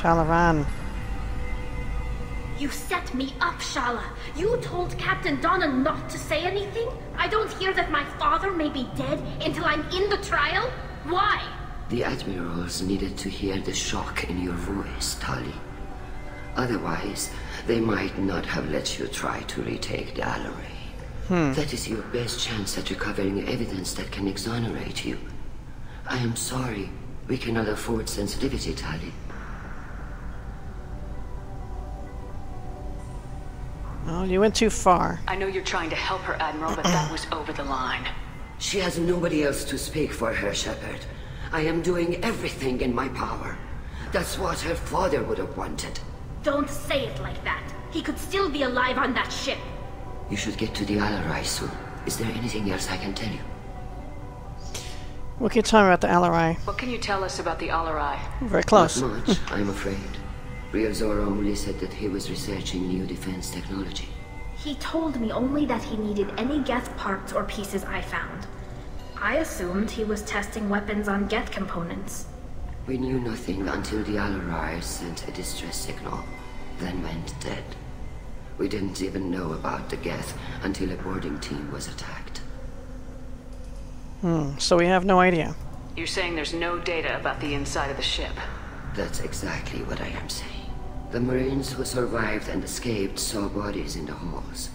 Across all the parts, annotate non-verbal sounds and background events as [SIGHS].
Shala'Raan. You set me up, Shala. You told Captain Danna not to say anything? I don't hear that my father may be dead until I'm in the trial? Why? The admirals needed to hear the shock in your voice, Tali. Otherwise, they might not have let you try to retake the Alarei. Hmm. That is your best chance at recovering evidence that can exonerate you. I am sorry. We cannot afford sensitivity, Tali. Oh, you went too far. I know you're trying to help her, Admiral, but that was over the line. She has nobody else to speak for her, Shepard. I am doing everything in my power. That's what her father would have wanted. Don't say it like that. He could still be alive on that ship. You should get to the Alarei soon. Is there anything else I can tell you? What can you tell me about the Alarei? What can you tell us about the Alarei? Very close. Not much, I'm afraid. Rael'Zorah only said that he was researching new defense technology. He told me only that he needed any Geth parts or pieces I found. I assumed he was testing weapons on Geth components. We knew nothing until the Alarei sent a distress signal, then went dead. We didn't even know about the Geth until a boarding team was attacked. Hmm, so we have no idea. You're saying there's no data about the inside of the ship. That's exactly what I am saying. The Marines who survived and escaped saw bodies in the halls.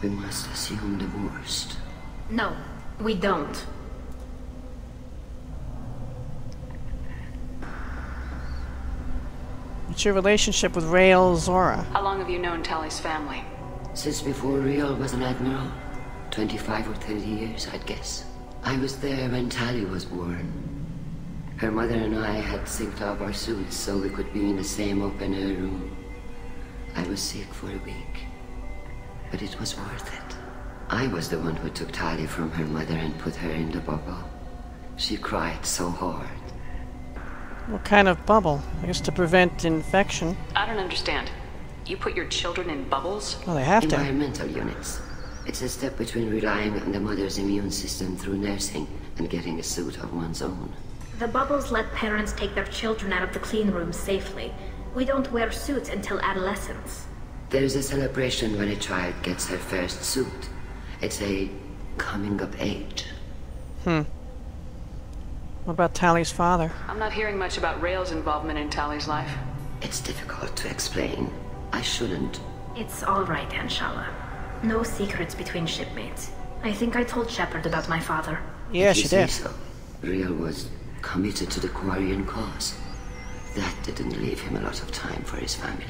We must assume the worst. No, we don't. What's your relationship with Rael'Zorah? How long have you known Tali's family? Since before Rael was an admiral? 25 or 30 years, I'd guess. I was there when Tali was born. Her mother and I had synced up our suits so we could be in the same open air room. I was sick for a week, but it was worth it. I was the one who took Tali from her mother and put her in the bubble. She cried so hard. What kind of bubble? I guess to prevent infection. I don't understand. You put your children in bubbles? Well, they have to. Environmental units. It's a step between relying on the mother's immune system through nursing and getting a suit of one's own. The bubbles let parents take their children out of the clean room safely. We don't wear suits until adolescence. There's a celebration when a child gets her first suit. It's a coming of age. Hmm. What about Tali's father? I'm not hearing much about Rael's involvement in Tali's life. It's difficult to explain. I shouldn't. It's all right, Anshala. No secrets between shipmates. I think I told Shepard about my father. Yeah, If you she say did. So. Rael was committed to the Quarian cause. That didn't leave him a lot of time for his family.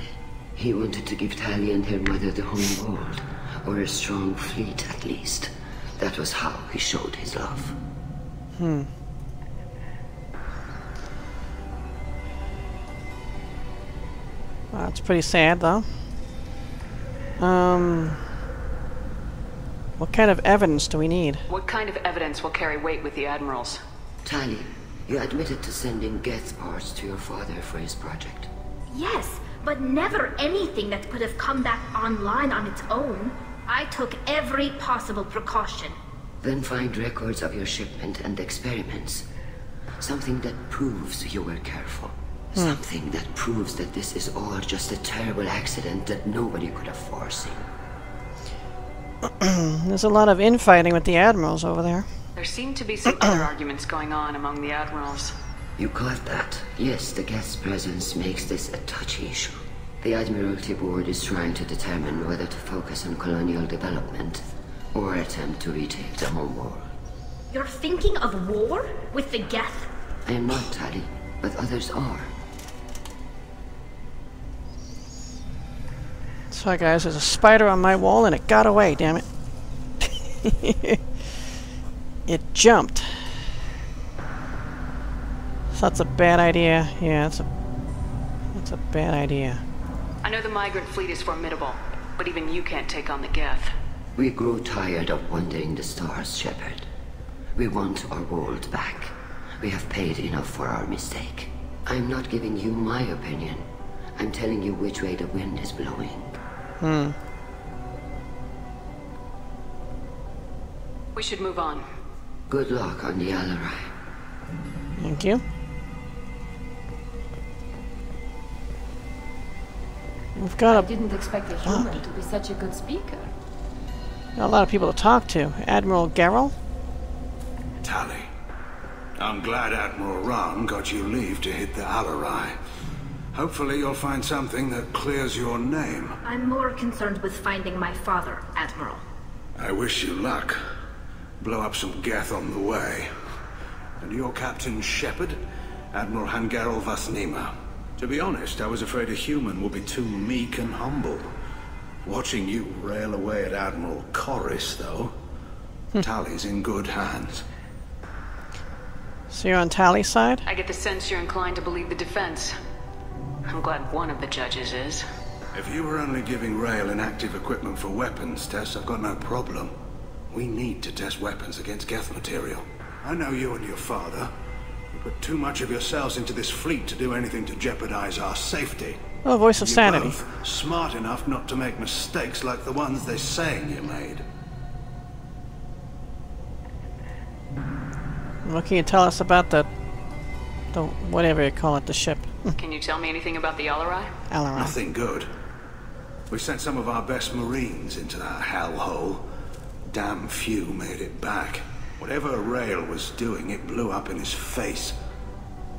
He wanted to give Tali and her mother the home world, or a strong fleet at least. That was how he showed his love. Hmm. Well, that's pretty sad, though. Um. What kind of evidence do we need? What kind of evidence will carry weight with the admirals? Tali, you admitted to sending Geth parts to your father for his project. Yes, but never anything that could have come back online on its own. I took every possible precaution. Then find records of your shipment and experiments. Something that proves you were careful. Hmm. Something that proves that this is all just a terrible accident that nobody could have foreseen. [CLEARS THROAT] There's a lot of infighting with the admirals over there. There seem to be some other [CLEARS THROAT] arguments going on among the admirals. You caught that? Yes, the Geth presence makes this a touchy issue. The Admiralty Board is trying to determine whether to focus on colonial development or attempt to retake the home world. You're thinking of war? With the Geth? I am not, Tali, but others are. Sorry, guys, there's a spider on my wall and it got away, damn it. [LAUGHS] it jumped. So that's a bad idea. Yeah, that's a that's a bad idea. I know the migrant fleet is formidable, but even you can't take on the Geth. We grow tired of wandering the stars, Shepard. We want our world back. We have paid enough for our mistake. I'm not giving you my opinion. I'm telling you which way the wind is blowing. Hmm. We should move on. Good luck on the Alarei. Thank you. We've got I a, didn't expect a human to be such a good speaker. a lot of people to talk to. Admiral Gerrel? Tali. I'm glad Admiral Raan got you leave to hit the Alarei. Hopefully you'll find something that clears your name. I'm more concerned with finding my father, Admiral. I wish you luck. Blow up some Geth on the way. And your Captain Shepard, Admiral Han'Gerrel Vasnima. To be honest, I was afraid a human would be too meek and humble. Watching you rail away at Admiral Koris, though, hmm. Tali's in good hands. So you're on Tali's side? I get the sense you're inclined to believe the defense. I'm glad one of the judges is. If you were only giving Rael inactive equipment for weapons tests, I've got no problem. We need to test weapons against Geth material. I know you and your father. You put too much of yourselves into this fleet to do anything to jeopardize our safety. Oh, voice of You're sanity. both smart enough not to make mistakes like the ones they're saying you made. What can you tell us about the, the whatever you call it, the ship? [LAUGHS] Can you tell me anything about the Alarei? Alaran. Nothing good. We sent some of our best Marines into that hellhole. Damn few made it back. Whatever Rael was doing, it blew up in his face.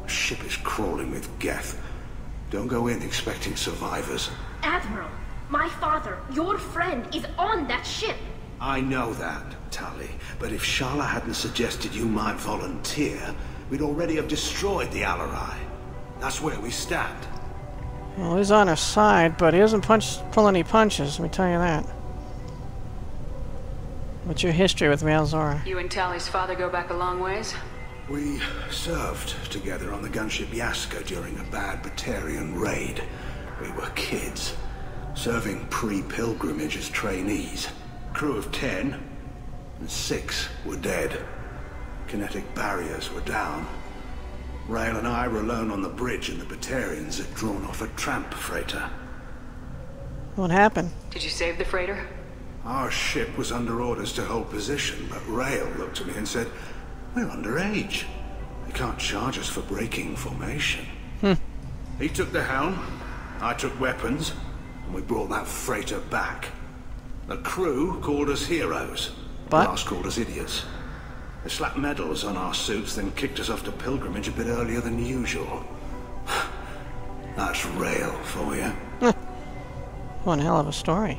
The ship is crawling with Geth. Don't go in expecting survivors. Admiral, my father, your friend, is on that ship. I know that, Tali. But if Shala hadn't suggested you might volunteer, we'd already have destroyed the Alarei. That's where we stand. Well, he's on our side, but he doesn't punch, pull any punches, let me tell you that. What's your history with Malzora? You and Tali's father go back a long ways? We served together on the gunship Yaska during a bad Batarian raid. We were kids, serving pre-pilgrimage as trainees. Crew of ten, and six were dead. Kinetic barriers were down. Rael and I were alone on the bridge and the Batarians had drawn off a tramp freighter. What happened? Did you save the freighter? Our ship was under orders to hold position, but Rael looked at me and said, We're underage. They can't charge us for breaking formation. Hmm. He took the helm, I took weapons, and we brought that freighter back. The crew called us heroes. But- Last called us idiots. They slapped medals on our suits, then kicked us off to pilgrimage a bit earlier than usual. [SIGHS] That's Rael for you. Hmm. One hell of a story.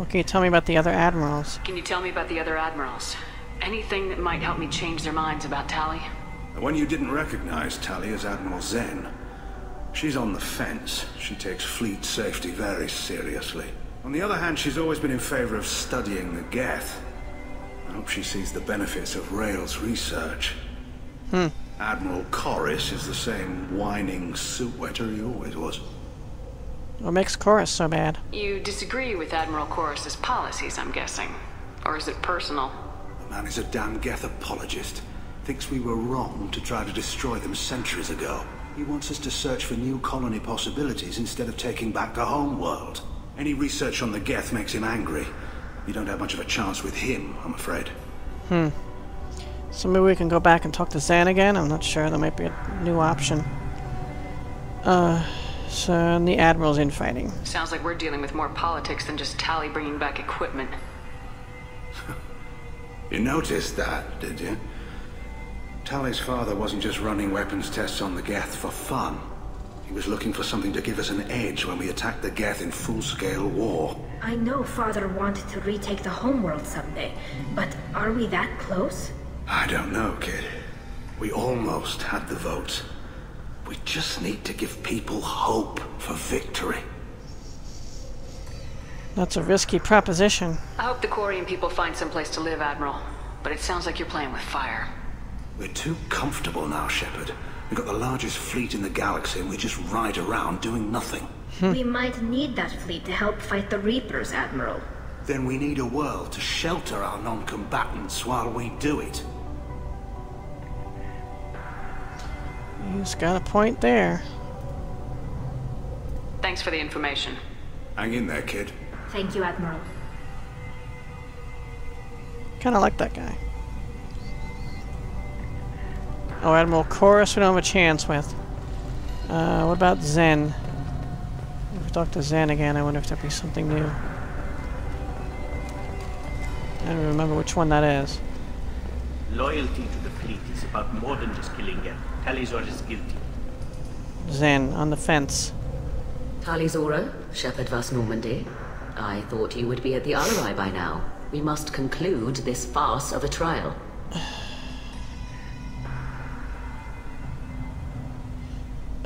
What can you tell me about the other admirals? Can you tell me about the other admirals? Anything that might help me change their minds about Tali? The one you didn't recognize, Tali, is Admiral Xen. She's on the fence. She takes fleet safety very seriously. On the other hand, she's always been in favor of studying the Geth. I hope she sees the benefits of Rael's research. Hmm. Admiral Koris is the same whining suit wetter he always was. What makes Koris so bad? You disagree with Admiral Koris's policies, I'm guessing. Or is it personal? The man is a damn Geth apologist. Thinks we were wrong to try to destroy them centuries ago. He wants us to search for new colony possibilities instead of taking back the home world. Any research on the Geth makes him angry. You don't have much of a chance with him, I'm afraid. Hmm. So maybe we can go back and talk to Zan again? I'm not sure. That might be a new option. Uh, so and uh, the Admiral's infighting. Sounds like we're dealing with more politics than just Tali bringing back equipment. [LAUGHS] You noticed that, did you? Tali's father wasn't just running weapons tests on the Geth for fun. He was looking for something to give us an edge when we attacked the Geth in full-scale war. I know father wanted to retake the homeworld someday, but are we that close? I don't know, kid. We almost had the votes. We just need to give people hope for victory. That's a risky proposition. I hope the Quarian people find some place to live, Admiral. But it sounds like you're playing with fire. We're too comfortable now, Shepard. We've got the largest fleet in the galaxy and we just ride around doing nothing. Hmm. We might need that fleet to help fight the Reapers, Admiral. Then we need a world to shelter our non-combatants while we do it. He's got a point there. Thanks for the information. Hang in there, kid. Thank you, Admiral. Kind of like that guy. Oh, Admiral Koris, we don't have a chance with. Uh, what about Xen? If we talk to Xen again, I wonder if there'd be something new. I don't remember which one that is. Loyalty to the fleet is about more than just killing Geth. Tali'Zorah is guilty. Xen, on the fence. Tali'Zorah, Shepherd Vas Normandy. I thought you would be at the Alarai by now. We must conclude this farce of a trial.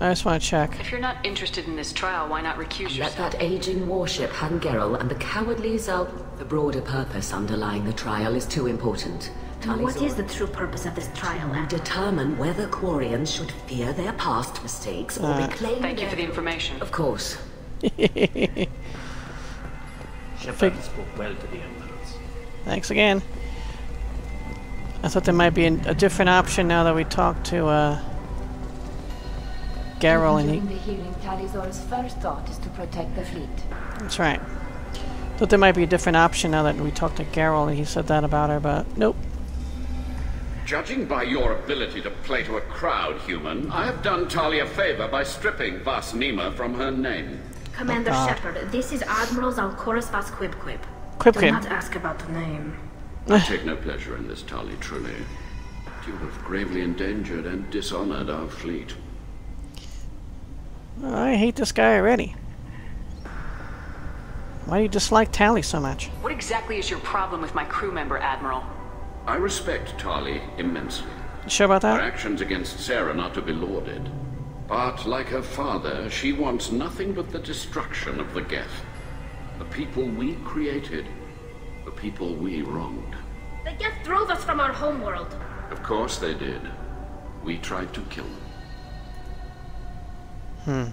I just want to check. If you're not interested in this trial, why not recuse Let yourself? that aging warship Han'Gerrel and the cowardly Zal... The broader purpose underlying the trial is too important. And what Tali'Zorah, is the true purpose of this trial, to determine whether Quarians should fear their past mistakes or reclaim Thank you for the information. Of course. [LAUGHS] Shepard spoke well to the Emeralds. Thanks again. I thought there might be an, a different option now that we talked to uh, Gerrel and he. During the hearing, Tali'Zorah's first thought is to protect the fleet. That's right. Thought there might be a different option now that we talked to Gerrel and he said that about her, but nope. Judging by your ability to play to a crowd, human, I have done Tali a favor by stripping vas Neema from her name. Commander oh, God. Shepard, this is Admiral Zaal'Koris Vas Qwib-Qwib. Quib Do not ask about the name. I take no pleasure in this, Tali, truly. You have gravely endangered and dishonored our fleet. I hate this guy already. Why do you dislike Tali so much? What exactly is your problem with my crew member, Admiral? I respect Tali immensely. You sure about that? Her actions against Saren are to be lauded. But like her father, she wants nothing but the destruction of the Geth. The people we created. The people we wronged. The Geth drove us from our homeworld. Of course they did. We tried to kill them. Hmm.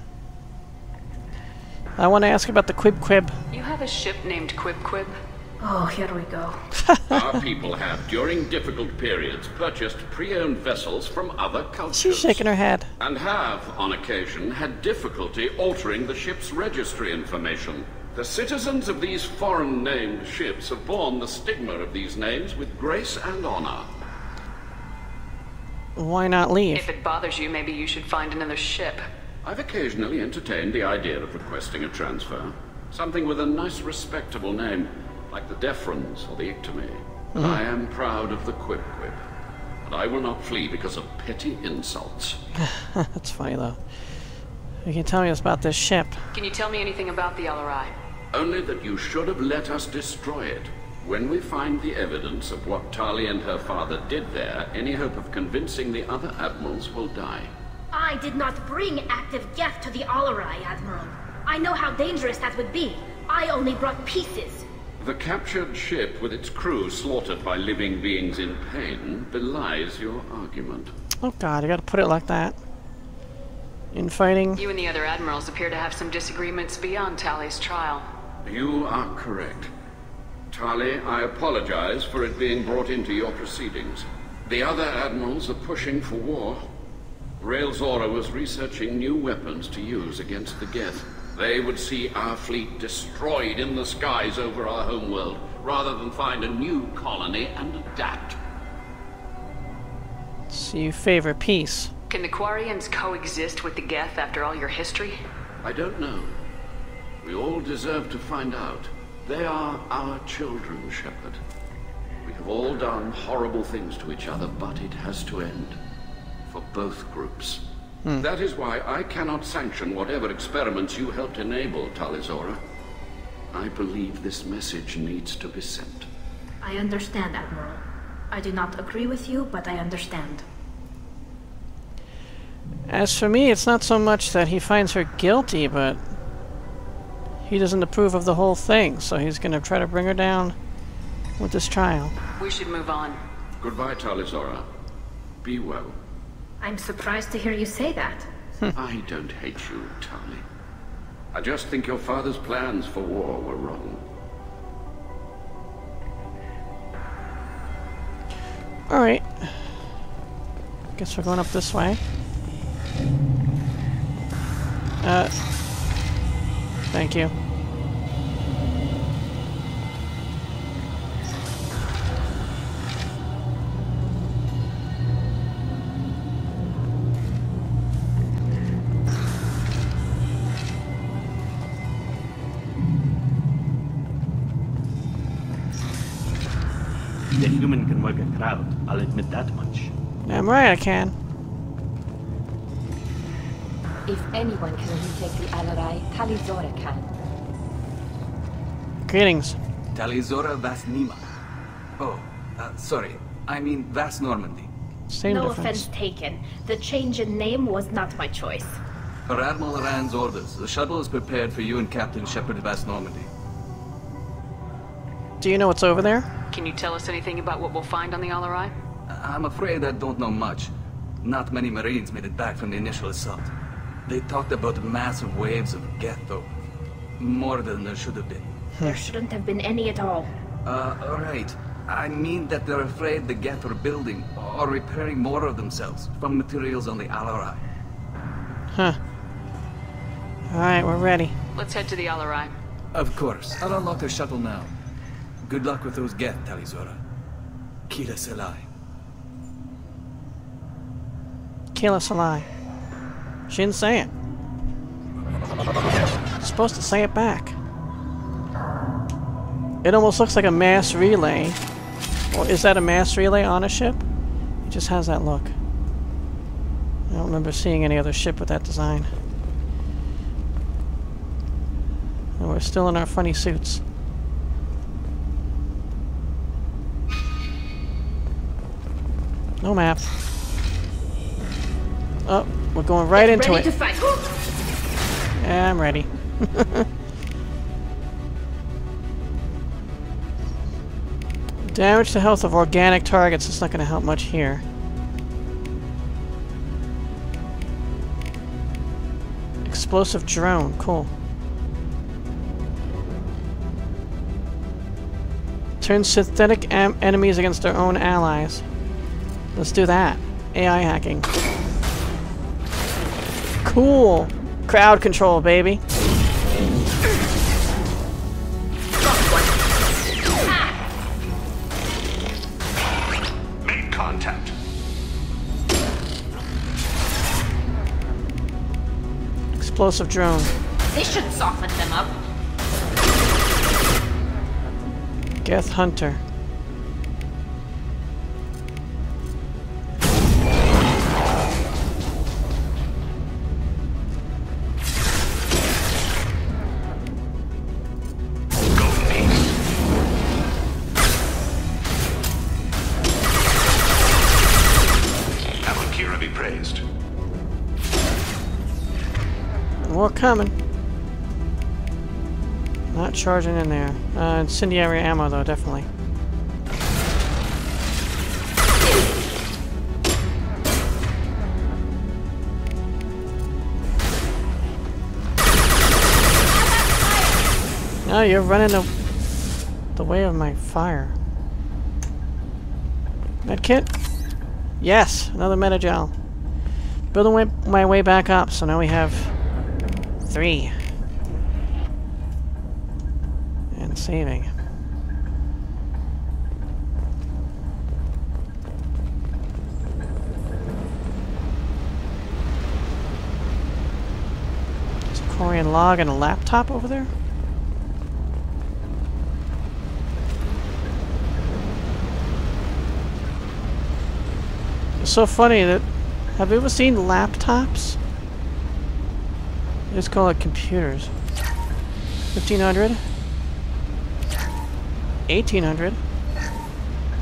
I want to ask about the Qwib-Qwib. You have a ship named Qwib-Qwib? Oh, here we go. [LAUGHS] Our people have, during difficult periods, purchased pre-owned vessels from other cultures. She's shaking her head. And have, on occasion, had difficulty altering the ship's registry information. The citizens of these foreign-named ships have borne the stigma of these names with grace and honor. Why not leave? If it bothers you, maybe you should find another ship. I've occasionally entertained the idea of requesting a transfer. Something with a nice, respectable name, like the Defrons or the Ictomy. But mm-hmm. I am proud of the Quib Quib. And I will not flee because of petty insults. [LAUGHS] That's funny though. You can tell me about this ship. Can you tell me anything about the Alarei? Only that you should have let us destroy it. When we find the evidence of what Tali and her father did there, any hope of convincing the other admirals will die. I did not bring active Geth to the Alarei, Admiral. I know how dangerous that would be. I only brought pieces. The captured ship with its crew slaughtered by living beings in pain belies your argument. Oh god, you gotta put it like that. In Infighting. You and the other admirals appear to have some disagreements beyond Tali's trial. You are correct. Tali, I apologize for it being brought into your proceedings. The other admirals are pushing for war. Rael'Zorah was researching new weapons to use against the Geth. They would see our fleet destroyed in the skies over our homeworld, rather than find a new colony and adapt. So you favor peace. Can the Quarians coexist with the Geth after all your history? I don't know. We all deserve to find out. They are our children, Shepard. We have all done horrible things to each other, but it has to end. For both groups. Hmm. That is why I cannot sanction whatever experiments you helped enable, Tali'Zorah. I believe this message needs to be sent. I understand, Admiral. I do not agree with you, but I understand. As for me, it's not so much that he finds her guilty, but he doesn't approve of the whole thing, so he's gonna try to bring her down with this trial. We should move on. Goodbye, Tali'Zorah. Be well. I'm surprised to hear you say that. I don't hate you, Tali. I just think your father's plans for war were wrong. Alright. Guess we're going up this way. Uh. Thank you. Work a crowd, I'll admit that much. Damn right I can. If anyone can retake the Alarei, Tali'Zorah can. Greetings. Tali'Zorah Vasnima. Oh, uh, sorry. I mean Vas Normandy. Same no difference. offense taken. The change in name was not my choice. Per Admiral Raan's orders, the shuttle is prepared for you and Captain Shepard Vas Normandy. Do you know what's over there? Can you tell us anything about what we'll find on the Alarei? I'm afraid I don't know much. Not many Marines made it back from the initial assault. They talked about massive waves of Geth, though. More than there should have been. There shouldn't have been any at all. Uh, alright. I mean that they're afraid the Geth are building or repairing more of themselves from materials on the Alarei. Huh. Alright, we're ready. Let's head to the Alarei. Of course. I'll unlock the shuttle now. Good luck with those Geth, Tali'Zorah. Keelah se'lai. Kill us a lie. She didn't say it. supposed to say it back. It almost looks like a mass relay. Or is that a mass relay on a ship? It just has that look. I don't remember seeing any other ship with that design. And we're still in our funny suits. No map. Oh, we're going right into Ready it. Yeah, I'm ready. [LAUGHS] Damage to health of organic targets. It's not going to help much here. Explosive drone. Cool. Turn synthetic enemies against their own allies. Let's do that. AI hacking. Cool. Crowd control, baby. Make contact. Explosive drone. This should soften them up. Geth Hunter. Coming. Not charging in there. Uh, incendiary ammo, though, definitely. No, you're running the, the way of my fire. Medkit? Yes, another metagel. Building my way back up, so now we have three. And saving. There's a Quarian log and a laptop over there? It's so funny that... Have you ever seen laptops? Just call it computers. 1500? 1800?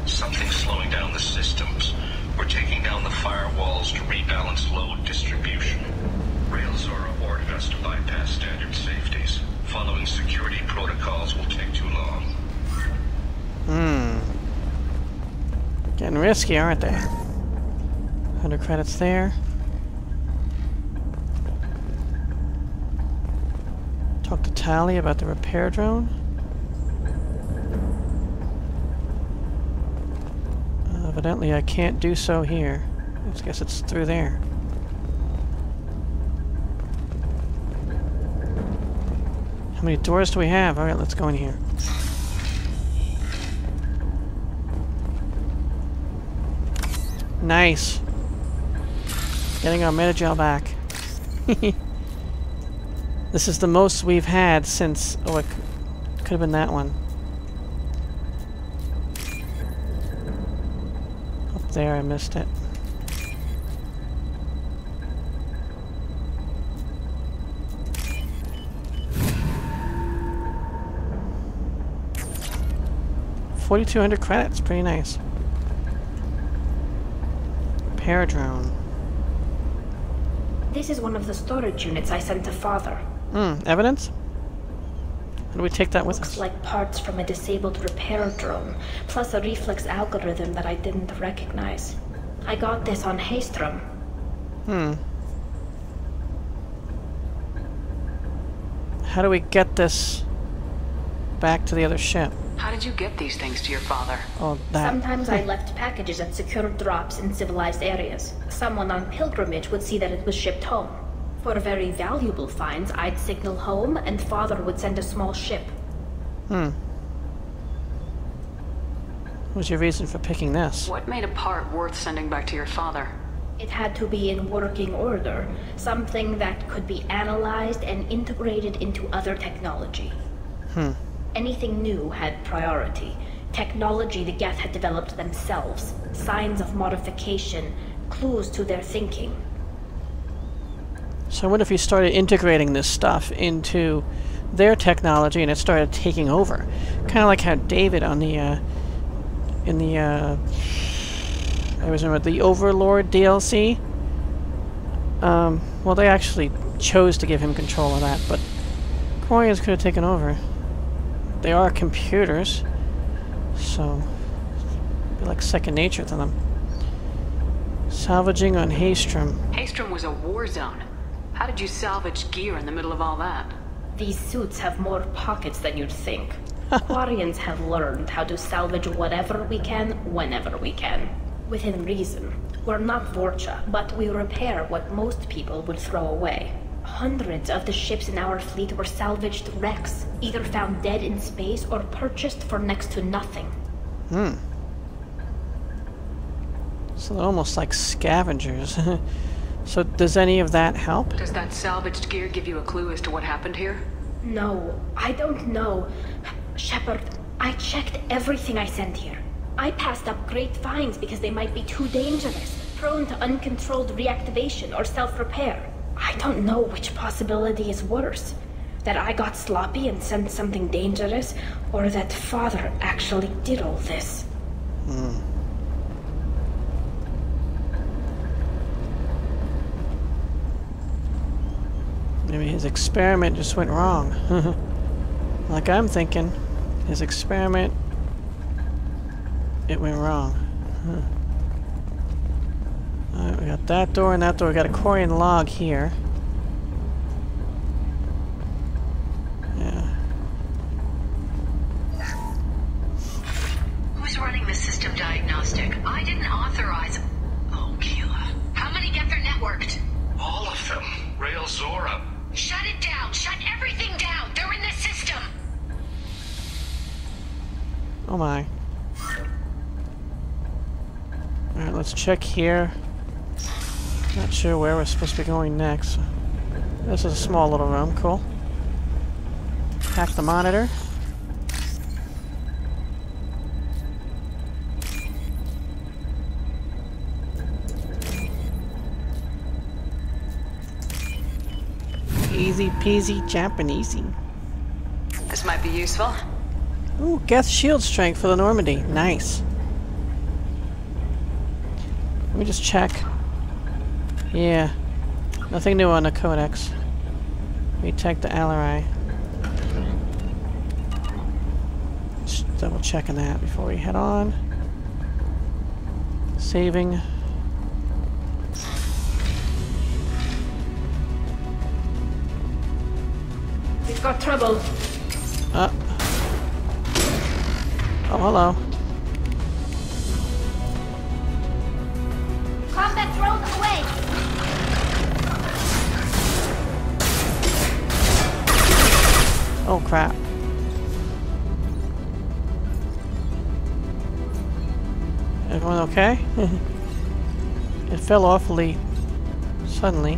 Something's slowing down the systems. We're taking down the firewalls to rebalance load distribution. Rael'Zorah ordered us to bypass standard safeties. Following security protocols will take too long. Hmm. Getting risky, aren't they? 100 credits there. Talk to Tali about the repair drone. Evidently I can't do so here. I guess it's through there. How many doors do we have? Alright, let's go in here. Nice. Getting our metagel back. [LAUGHS] this is the most we've had since... Oh, it could have been that one. Up there, I missed it. Forty-two hundred credits, pretty nice. Repair drone. This is one of the storage units I sent to father. Hmm, evidence? How do we take that with Looks us? like parts from a disabled repair drone, plus a reflex algorithm that I didn't recognize. I got this on Haestrom. Hmm. How do we get this back to the other ship? How did you get these things to your father? Oh, that. Sometimes I left packages at secure drops in civilized areas. Someone on pilgrimage would see that it was shipped home. For very valuable finds, I'd signal home, and father would send a small ship. Hmm. What's your reason for picking this? What made a part worth sending back to your father? It had to be in working order, something that could be analyzed and integrated into other technology. Hmm. Anything new had priority. Technology the Geth had developed themselves, signs of modification, clues to their thinking. So I wonder if you started integrating this stuff into their technology and it started taking over. Kind of like how David on the, uh, in the, uh, I remember the Overlord DLC. Um, well, they actually chose to give him control of that, but Quarians could have taken over. They are computers, so be like second nature to them. Salvaging on Haestrom. Haestrom was a war zone. How did you salvage gear in the middle of all that? These suits have more pockets than you'd think. [LAUGHS] Quarians have learned how to salvage whatever we can, whenever we can. Within reason. We're not Vorcha, but we repair what most people would throw away. Hundreds of the ships in our fleet were salvaged wrecks, either found dead in space or purchased for next to nothing. Hmm. So they're almost like scavengers. [LAUGHS] so does any of that help? Does that salvaged gear give you a clue as to what happened here? No, I don't know. Shepard, I checked everything I sent here. I passed up great finds because they might be too dangerous, prone to uncontrolled reactivation or self-repair. I don't know which possibility is worse. That I got sloppy and sent something dangerous, or that father actually did all this. Hmm. Maybe his experiment just went wrong. [LAUGHS] like I'm thinking. His experiment... It went wrong. Huh. Alright, we got that door and that door. We got a Quarian log here. Oh my. Alright, let's check here. Not sure where we're supposed to be going next. This is a small little room, cool. Hack the monitor. Easy peasy Japanesey. This might be useful. Ooh, Geth shield strength for the Normandy. Nice. Let me just check. Yeah. Nothing new on the Codex. Retech the Alarei. Just double checking that before we head on. Saving. We've got trouble. Uh. Oh, hello. Combat drone away! Oh, crap. Everyone okay? [LAUGHS] it fell awfully suddenly.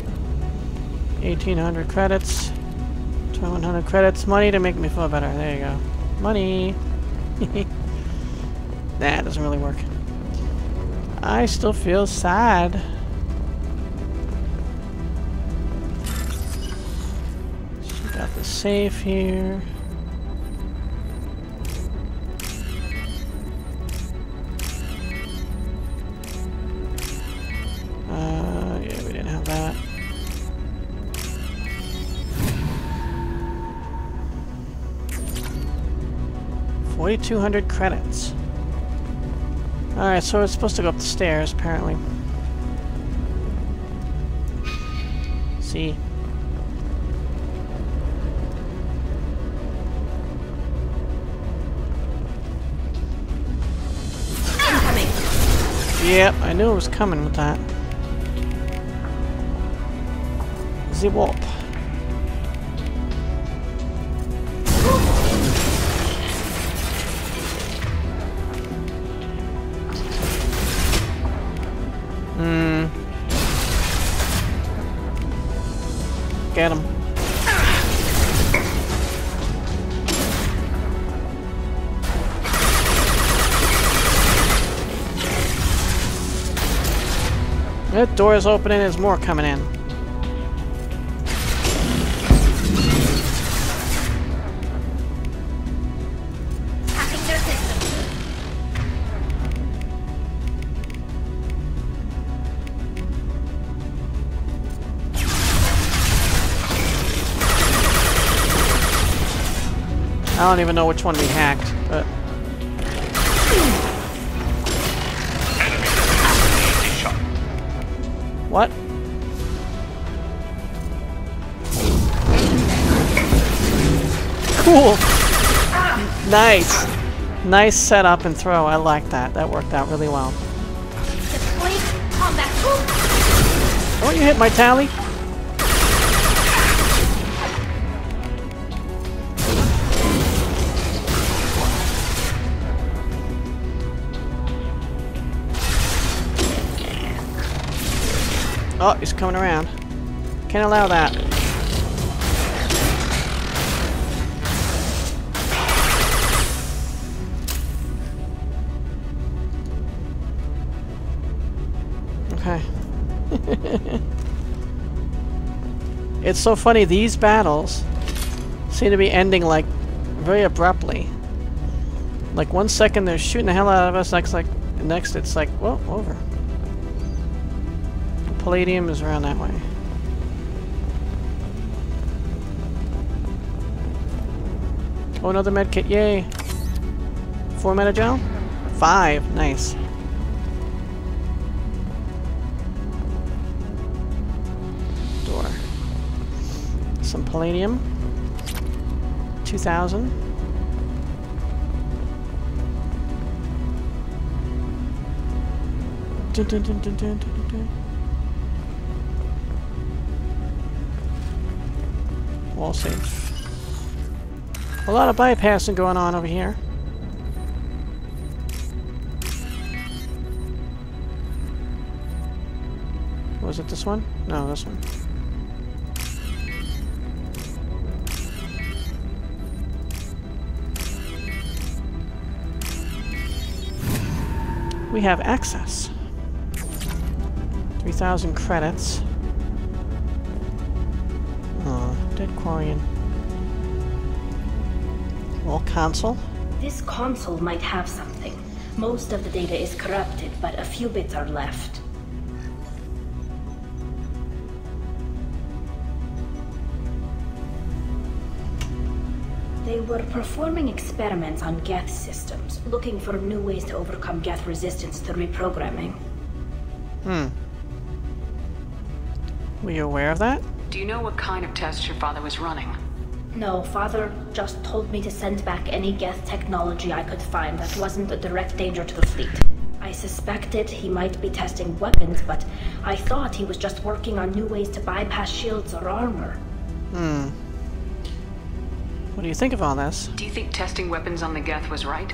1800 credits. 2100 credits. Money to make me feel better. There you go. Money! [LAUGHS] that doesn't really work. I still feel sad. Got the safe here. Two hundred credits. Alright, so it's supposed to go up the stairs, apparently. See? Yep, I knew it was coming with that. Zip up. Get him. That door is opening, there's more coming in. I don't even know which one we hacked, but... What? Cool! Nice! Nice setup and throw, I like that. That worked out really well. Don't you hit my Tali? Oh, he's coming around. Can't allow that. Okay. [LAUGHS] it's so funny, these battles seem to be ending like very abruptly. Like one second they're shooting the hell out of us, next like next it's like, well, over. Palladium is around that way. Oh, another med kit, yay! Four meta? Five, nice. Door. Some palladium. 2000. Dun, dun, dun, Wall safe. A lot of bypassing going on over here. Was it this one? No, this one. We have access. 3,000 credits. Quarian. Wall console? This console might have something. Most of the data is corrupted, but a few bits are left. They were performing experiments on Geth systems, looking for new ways to overcome Geth resistance to reprogramming. Hmm. Were you aware of that? Do you know what kind of tests your father was running? No, Father just told me to send back any Geth technology I could find that wasn't a direct danger to the fleet. I suspected he might be testing weapons, but I thought he was just working on new ways to bypass shields or armor. Hmm. What do you think of all this? Do you think testing weapons on the Geth was right?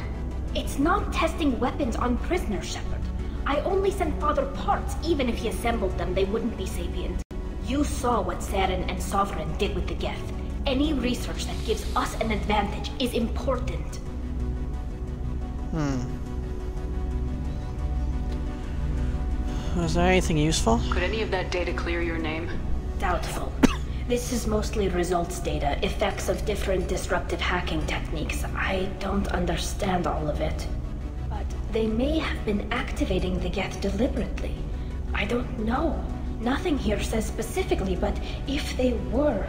It's not testing weapons on prisoners, Shepard. I only sent Father parts. Even if he assembled them, they wouldn't be sapient. You saw what Saren and Sovereign did with the Geth. Any research that gives us an advantage is important. Hmm. Was there anything useful? Could any of that data clear your name? Doubtful. [COUGHS] This is mostly results data, effects of different disruptive hacking techniques. I don't understand all of it. But they may have been activating the Geth deliberately. I don't know. Nothing here says specifically, but if they were,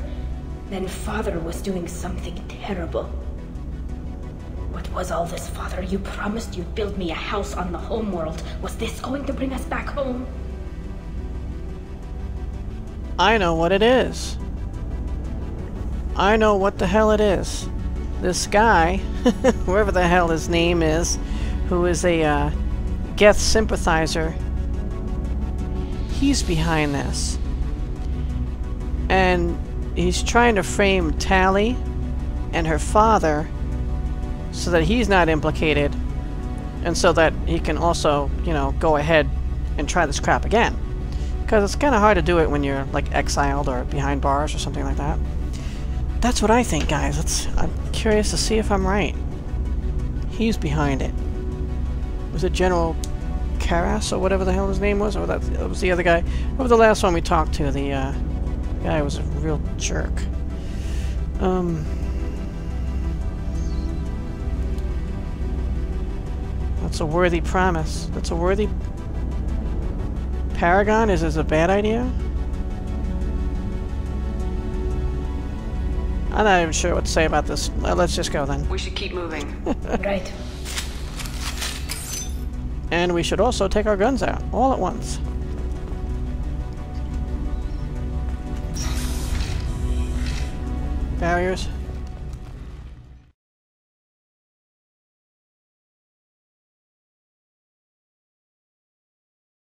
then Father was doing something terrible. What was all this, Father? You promised you'd build me a house on the homeworld. Was this going to bring us back home? I know what it is. I know what the hell it is. This guy, [LAUGHS] whoever the hell his name is, who is a uh, Geth sympathizer, he's behind this. And he's trying to frame Tali and her father so that he's not implicated and so that he can also, you know, go ahead and try this crap again. Because it's kind of hard to do it when you're, like, exiled or behind bars or something like that. That's what I think, guys. I'm curious to see if I'm right. He's behind it. Was it General Karas or whatever the hell his name was? Or that, that was the other guy? What was the last one we talked to? The uh, guy was a real jerk. Um... That's a worthy promise. That's a worthy... Paragon? Is this a bad idea? I'm not even sure what to say about this. Uh, Let's just go then. We should keep moving. [LAUGHS] right. And we should also take our guns out, all at once. Barriers.